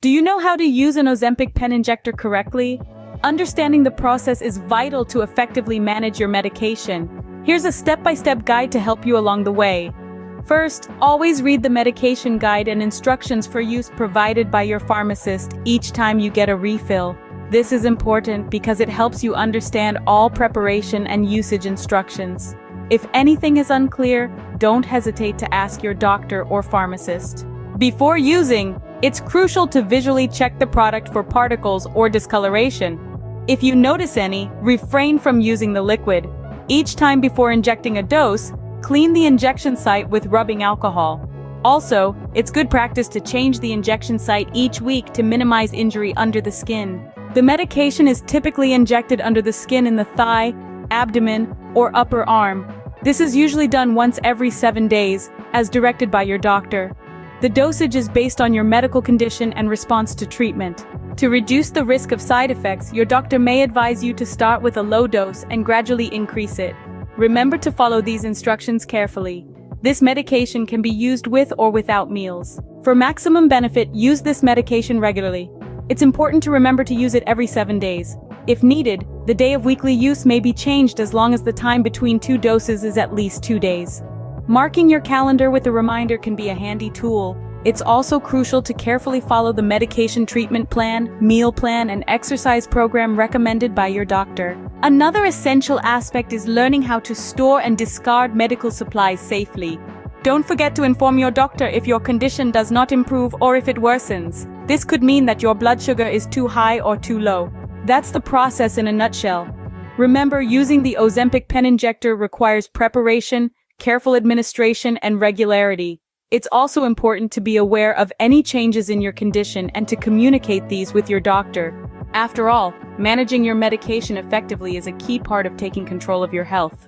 Do you know how to use an Ozempic pen injector correctly? Understanding the process is vital to effectively manage your medication. Here's a step-by-step guide to help you along the way. First, always read the medication guide and instructions for use provided by your pharmacist each time you get a refill. This is important because it helps you understand all preparation and usage instructions. If anything is unclear, don't hesitate to ask your doctor or pharmacist. Before using, it's crucial to visually check the product for particles or discoloration. If you notice any, refrain from using the liquid. Each time before injecting a dose, Clean the injection site with rubbing alcohol. Also, it's good practice to change the injection site each week to minimize injury under the skin. The medication is typically injected under the skin in the thigh, abdomen, or upper arm. This is usually done once every seven days, as directed by your doctor. The dosage is based on your medical condition and response to treatment. To reduce the risk of side effects, your doctor may advise you to start with a low dose and gradually increase it. Remember to follow these instructions carefully. This medication can be used with or without meals. For maximum benefit, use this medication regularly. It's important to remember to use it every 7 days. If needed, the day of weekly use may be changed as long as the time between two doses is at least 2 days. Marking your calendar with a reminder can be a handy tool, it's also crucial to carefully follow the medication treatment plan, meal plan, and exercise program recommended by your doctor. Another essential aspect is learning how to store and discard medical supplies safely. Don't forget to inform your doctor if your condition does not improve or if it worsens. This could mean that your blood sugar is too high or too low. That's the process in a nutshell. Remember, using the Ozempic pen injector requires preparation, careful administration, and regularity. It's also important to be aware of any changes in your condition and to communicate these with your doctor. After all, managing your medication effectively is a key part of taking control of your health.